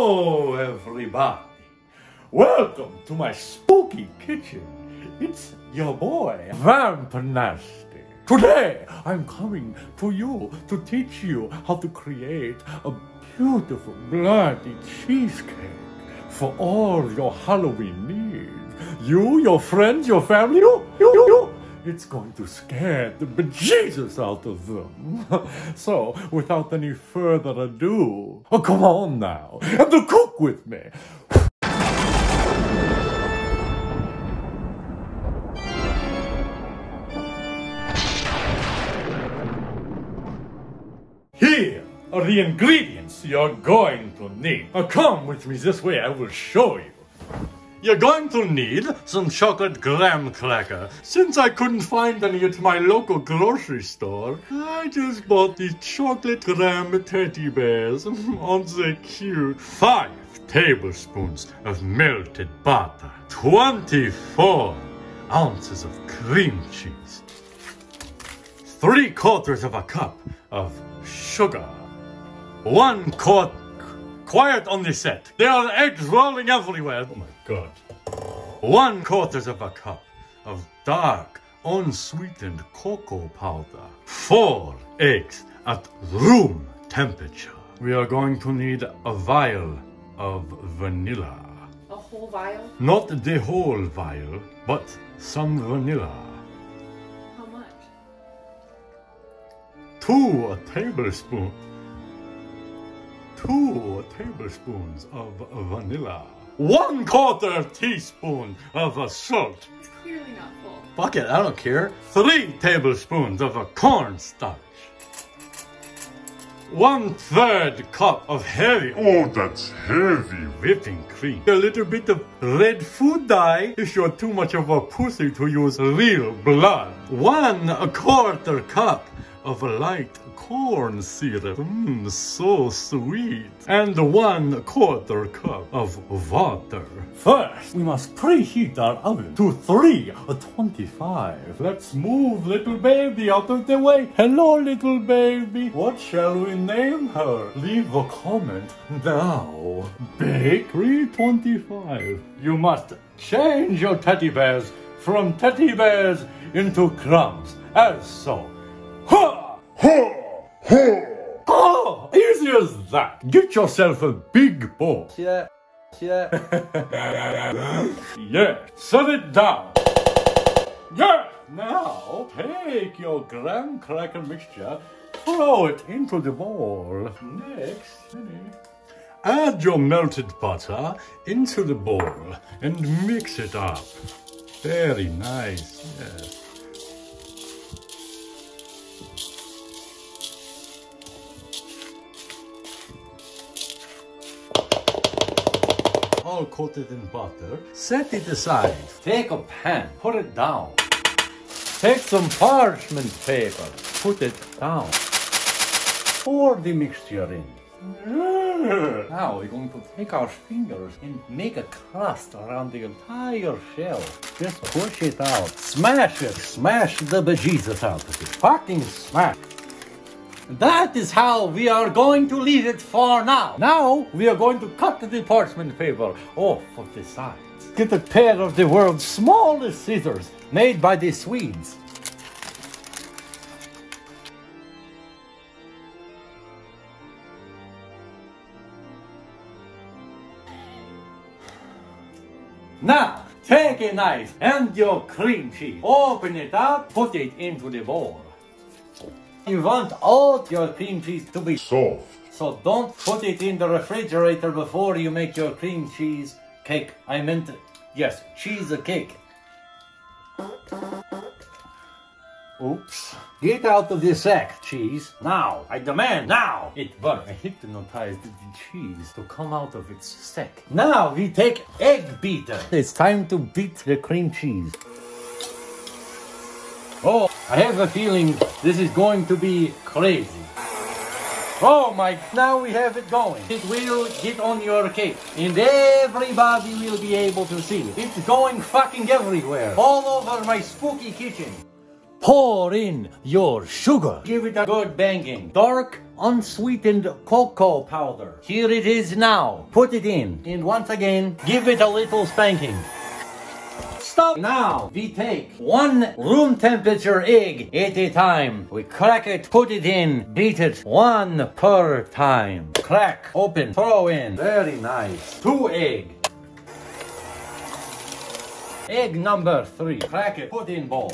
Hello, everybody. Welcome to my spooky kitchen. It's your boy, Vamp Nasty. Today, I'm coming to you to teach you how to create a beautiful bloody cheesecake for all your Halloween needs. You, your friends, your family, you, you, you. It's going to scare the bejesus out of them. so, without any further ado, oh, come on now, and to cook with me. Here are the ingredients you're going to need. Come with me this way, I will show you. You're going to need some chocolate graham cracker. Since I couldn't find any at my local grocery store, I just bought these chocolate graham teddy bears. Aren't they cute? Five tablespoons of melted butter. 24 ounces of cream cheese. Three quarters of a cup of sugar. One quart. Quiet on the set. There are eggs rolling everywhere. Oh god. One quarters of a cup of dark, unsweetened cocoa powder. Four eggs at room temperature. We are going to need a vial of vanilla. A whole vial? Not the whole vial, but some vanilla. How much? two tablespoons two tablespoons of vanilla one quarter teaspoon of uh, salt It's clearly not full. fuck it i don't care three tablespoons of uh, cornstarch one third cup of heavy Oh, that's heavy. whipping cream. A little bit of red food dye if you're too much of a pussy to use real blood. One a quarter cup of light corn syrup. Mmm, so sweet. And one quarter cup of water. First, we must preheat our oven to 325. Let's move little baby out of the way. Hello, little baby. What shall we name her? Leave a comment now. Bake 325. You must change your teddy bears from teddy bears into crumbs, as so. Ha! Ha! Ha! Oh, easy as that. Get yourself a big bowl. Yeah. Yeah. Yeah, set it down. Yeah. Now, take your graham cracker mixture, throw it into the bowl. Next, add your melted butter into the bowl and mix it up. Very nice, yes. All coated in butter. Set it aside. Take a pan, put it down. Take some parchment paper, put it down. Pour the mixture in. Now we're going to take our fingers and make a crust around the entire shell. Just push it out. Smash it. Smash the bejesus out of it. Fucking smash. That is how we are going to leave it for now. Now we are going to cut the parchment paper off of the sides. Get a pair of the world's smallest scissors made by the Swedes. Now, take a knife and your cream cheese. Open it up, put it into the bowl. You want all your cream cheese to be Soft. so don't put it in the refrigerator before you make your cream cheese cake. I meant, yes, cheese cake. Oops. Get out of the sack, cheese. Now. I demand now. It worked. I hypnotized the cheese to come out of its sack. Now we take egg beater. It's time to beat the cream cheese. Oh, I have a feeling this is going to be crazy. Oh my, now we have it going. It will get on your cake and everybody will be able to see it. It's going fucking everywhere. All over my spooky kitchen. Pour in your sugar. Give it a good banging. Dark, unsweetened cocoa powder. Here it is now. Put it in. And once again, give it a little spanking. Now, we take one room temperature egg at a time. We crack it, put it in, beat it one per time. Crack, open, throw in. Very nice. Two egg. Egg number three. Crack it, put in bowl.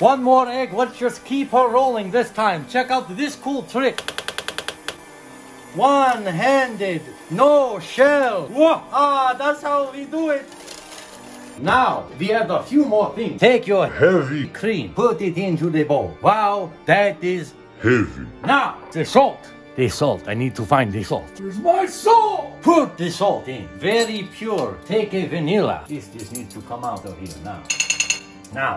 One more egg. Let's just keep her rolling this time. Check out this cool trick. One-handed, no shell. Whoa. Ah, that's how we do it. Now, we have a few more things. Take your Heavy. cream, put it into the bowl. Wow, that is... Heavy. Now, the salt. The salt. I need to find the salt. Where's my salt? Put the salt in. Very pure. Take a vanilla. This just needs to come out of here now. Now,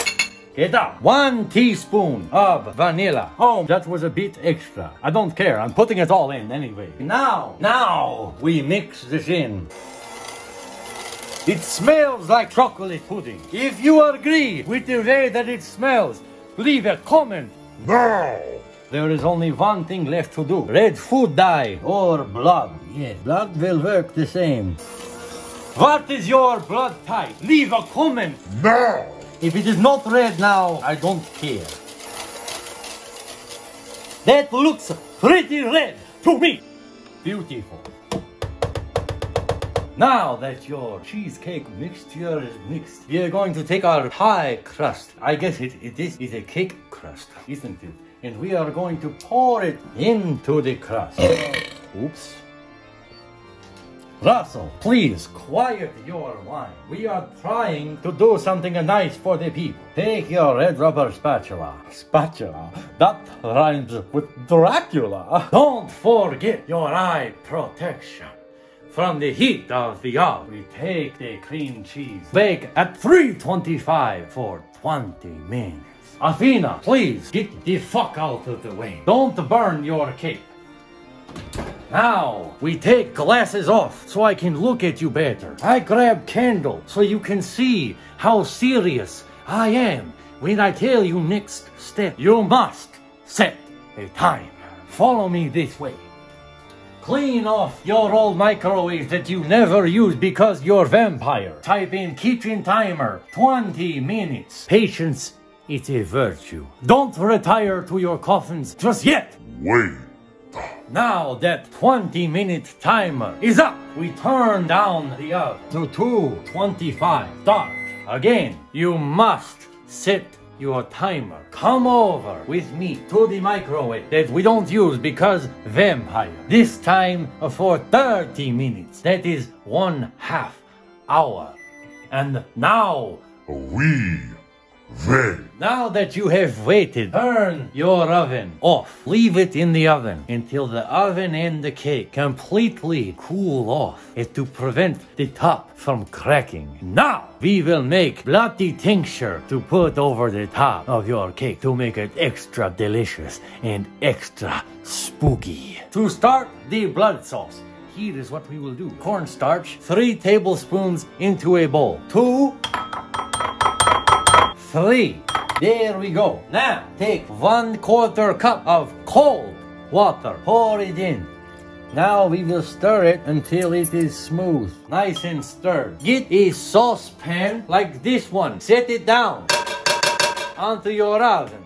get. One teaspoon of vanilla. Oh, that was a bit extra. I don't care. I'm putting it all in anyway. Now, now we mix this in. It smells like chocolate pudding. If you agree with the way that it smells, leave a comment. There is only one thing left to do. Red food dye or blood. Yeah, blood will work the same. What is your blood type? Leave a comment. If it is not red now, I don't care. That looks pretty red to me. Beautiful. Now that your cheesecake mixture is mixed, we are going to take our pie crust. I guess it, it is, is a cake crust, isn't it? And we are going to pour it into the crust. Oops. Russell, please quiet your whine. We are trying to do something nice for the people. Take your red rubber spatula. Spatula? That rhymes with Dracula. Don't forget your eye protection. From the heat of the oven, we take the cream cheese. Bake at 325 for 20 minutes. Athena, please get the fuck out of the way. Don't burn your cake. Now, we take glasses off so I can look at you better. I grab candle so you can see how serious I am when I tell you next step. You must set a time. Follow me this way. Clean off your old microwave that you never use because you're vampire. Type in kitchen timer, 20 minutes. Patience is a virtue. Don't retire to your coffins just yet. Wait. Now that 20 minute timer is up, we turn down the oven to 225. Start. Again, you must set your timer. Come over with me to the microwave that we don't use because vampire. This time uh, for 30 minutes. That is one half hour. And now We. Ready. now that you have waited, turn your oven off. Leave it in the oven until the oven and the cake completely cool off and to prevent the top from cracking. Now we will make bloody tincture to put over the top of your cake to make it extra delicious and extra spooky. To start the blood sauce. Here is what we will do. Cornstarch, three tablespoons into a bowl. Two three. There we go. Now take one quarter cup of cold water. Pour it in. Now we will stir it until it is smooth, nice and stirred. Get a saucepan like this one. Set it down onto your oven.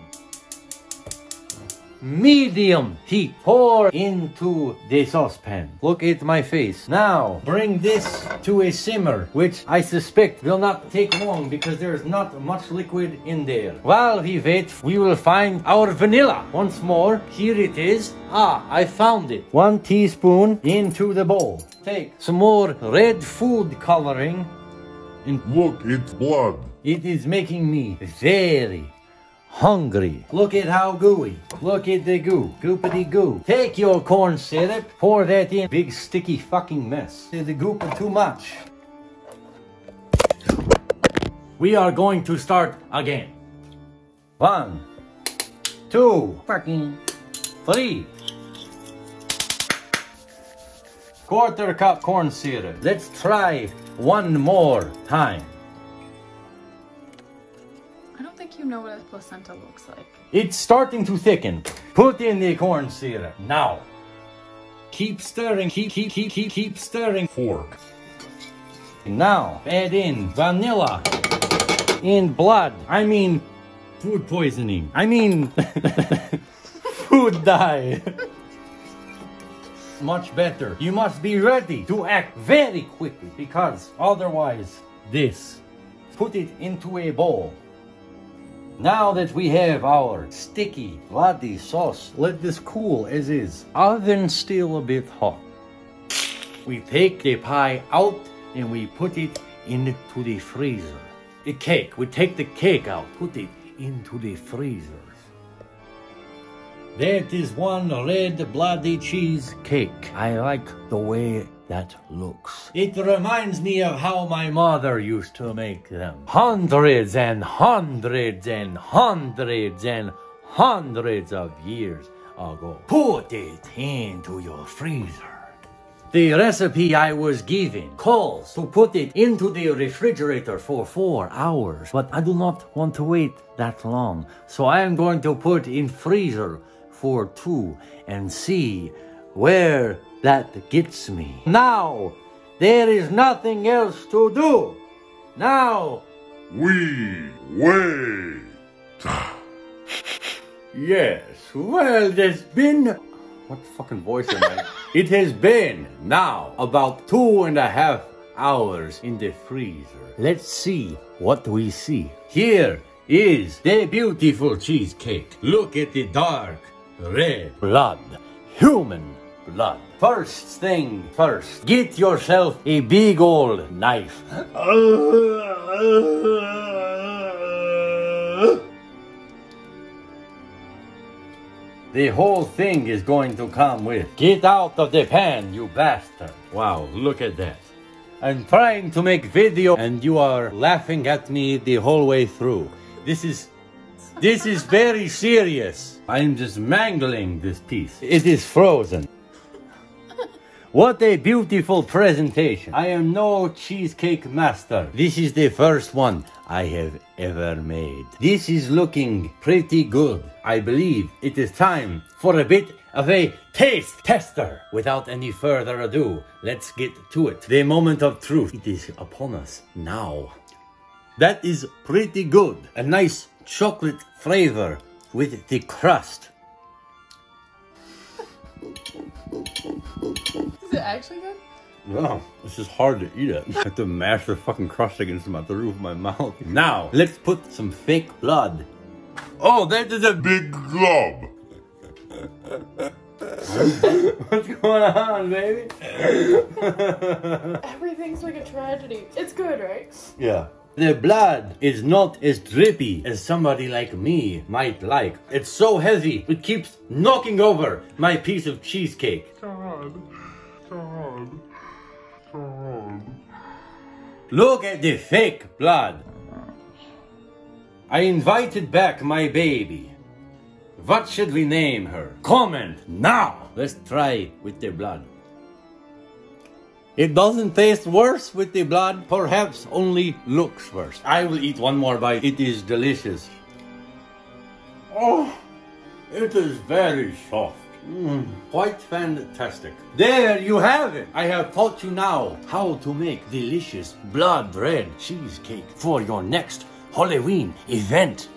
Medium heat. Pour into the saucepan. Look at my face. Now bring this to a simmer, which I suspect will not take long because there is not much liquid in there. While we wait, we will find our vanilla. Once more, here it is. Ah, I found it. One teaspoon into the bowl. Take some more red food coloring. And Look, it's blood. it is making me very hungry. Look at how gooey. Look at the goo. Goopity goo. Take your corn syrup, pour that in. Big sticky fucking mess. Is The goop too much. We are going to start again. One, two, fucking three, quarter cup corn syrup. Let's try one more time. Know what a placenta looks like. It's starting to thicken. Put in the corn syrup now. Keep stirring, keep, keep, keep, keep, keep stirring. Fork. Now, add in vanilla. In blood. I mean, food poisoning. I mean, food dye. Much better. You must be ready to act very quickly because otherwise, this. Put it into a bowl. Now that we have our sticky, bloody sauce, let this cool as is. Oven still a bit hot. We take the pie out and we put it into the freezer. The cake, we take the cake out, put it into the freezer. That is one red bloody cheesecake. I like the way that looks. It reminds me of how my mother used to make them. Hundreds and hundreds and hundreds and hundreds of years ago. Put it into your freezer. The recipe I was given calls to put it into the refrigerator for four hours, but I do not want to wait that long. So I am going to put in freezer for two and see where that gets me. Now, there is nothing else to do. Now, We wait. yes, well, there's been. What fucking voice am I? it has been now about two and a half hours in the freezer. Let's see what we see. Here is the beautiful cheesecake. Look at the dark red blood. Human blood. First thing first, get yourself a big old knife. The whole thing is going to come with. Get out of the pan, you bastard. Wow, look at that. I'm trying to make video and you are laughing at me the whole way through. This is this is very serious. I'm just mangling this piece. It is frozen. What a beautiful presentation. I am no cheesecake master. This is the first one I have ever made. This is looking pretty good. I believe it is time for a bit of a taste tester. Without any further ado, let's get to it. The moment of truth. It is upon us now. That is pretty good. A nice chocolate flavor with the crust. Is it actually good? No, it's just hard to eat it. I have to mash the fucking crust against my, the roof of my mouth. Now, let's put some fake blood. Oh, that is a big. Big glob. What's going on, baby? Everything's like a tragedy. It's good, right? Yeah. The blood is not as drippy as somebody like me might like. It's so heavy, it keeps knocking over my piece of cheesecake. God. God. God. Look at the fake blood. I invited back my baby. What should we name her? Comment now. Let's try with the blood. It doesn't taste worse with the blood, perhaps only looks worse. I will eat one more bite. It is delicious. Oh, it is very soft. Mm, quite fantastic. There you have it. I have taught you now how to make delicious blood red cheesecake for your next Halloween event.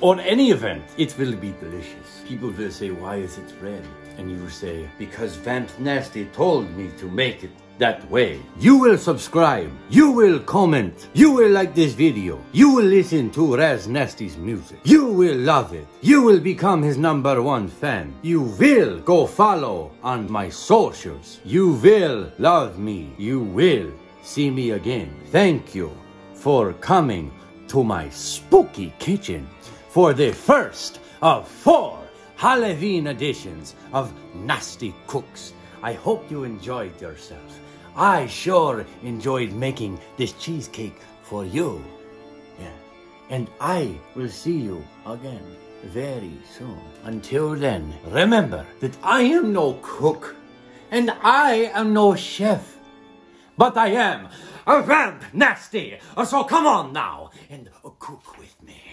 Or any event, it will be delicious. People will say, why is it red? And you say, because Vamp Nasty told me to make it that way. You will subscribe. You will comment. You will like this video. You will listen to Razz Nasty's music. You will love it. You will become his number one fan. You will go follow on my socials. You will love me. You will see me again. Thank you for coming to my spooky kitchen for the first of four Halloween editions of Nasty Cooks. I hope you enjoyed yourself. I sure enjoyed making this cheesecake for you. Yeah. And I will see you again very soon. Until then, remember that I am no cook And I am no chef, but I am a vamp nasty. So come on now and cook with me.